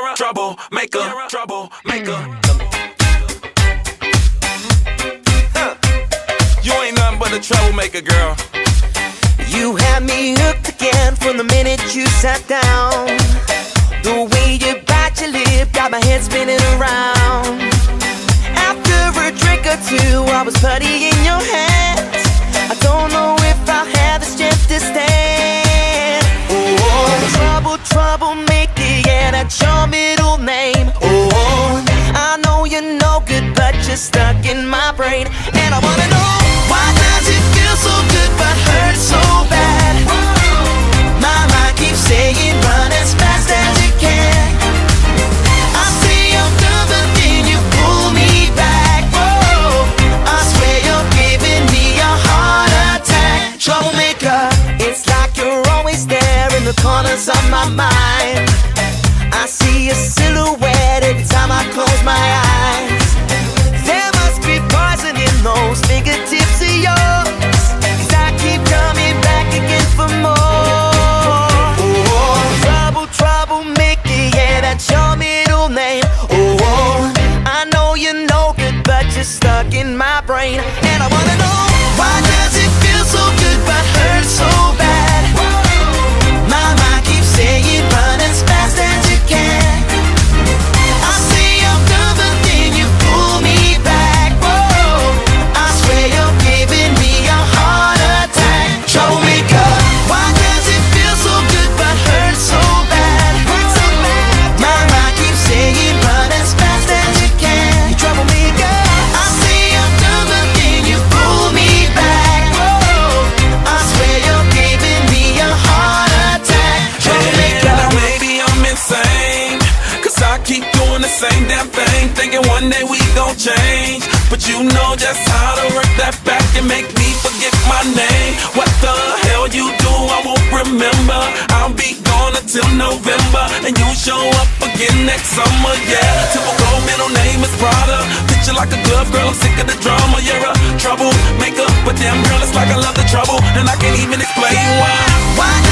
You're a troublemaker, troublemaker. Mm. You ain't nothing but a troublemaker, girl. You had me hooked again from the minute you sat down. The way you bite your lip got my head spinning around. After a drink or two, I was putty stuck in my brain, and I wanna stuck in my brain. And I wanna know keep doing the same damn thing. Thinking one day we gon' change. But you know just how to work that back and make me forget my name. What the hell you do, I won't remember. I'll be gone until November. And you show up again next summer, yeah. Typical middle name is Prada. Picture like a glove, girl, I'm sick of the drama. You're a troublemaker. But damn, girl, it's like I love the trouble. And I can't even explain why. Why